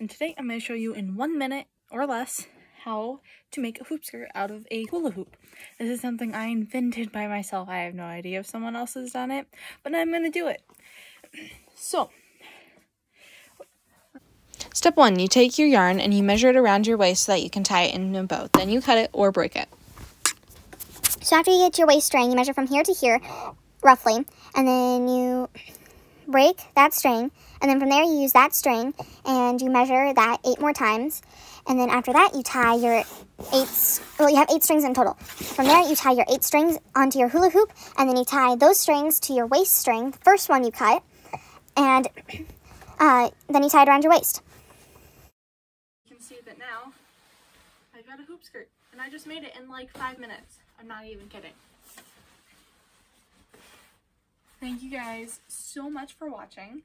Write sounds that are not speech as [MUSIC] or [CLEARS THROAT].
and today I'm going to show you in one minute or less how to make a hoop skirt out of a hula hoop. This is something I invented by myself. I have no idea if someone else has done it, but I'm going to do it. [CLEARS THROAT] So, Step one, you take your yarn and you measure it around your waist so that you can tie it in a bow. Then you cut it or break it. So after you get your waist string, you measure from here to here, roughly, and then you break that string, and then from there you use that string and you measure that eight more times, and then after that you tie your eight, well you have eight strings in total. From there you tie your eight strings onto your hula hoop, and then you tie those strings to your waist string, the first one you cut, and uh, then you tie it around your waist. You can see that now I've got a hoop skirt, and I just made it in like five minutes. I'm not even kidding. Thank you guys so much for watching.